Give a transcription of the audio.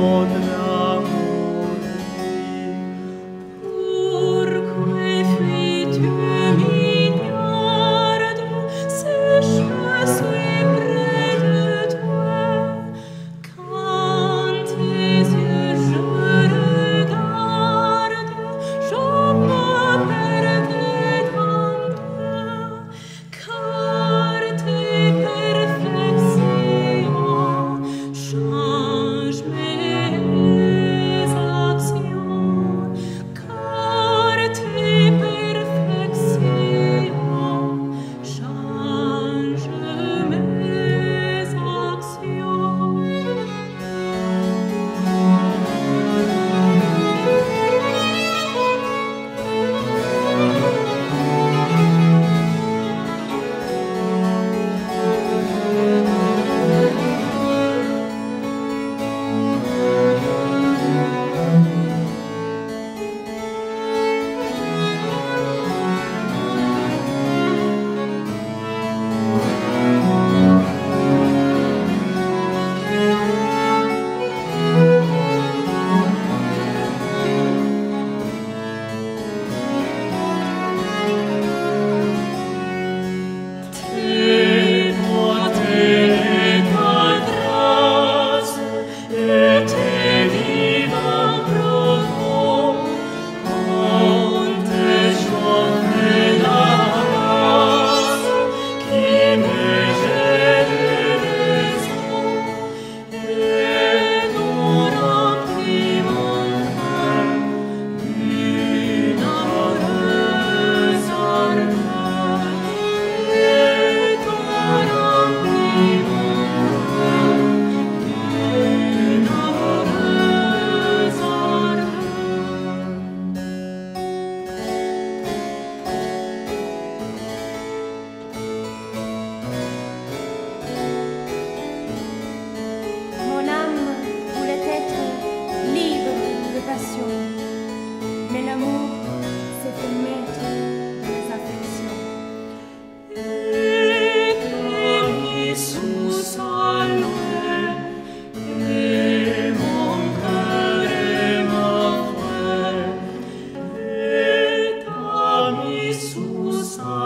Lord. Mais l'amour, c'est le maître des affections. Et ta sous sa et mon cœur et ma foi. Et ta sous sa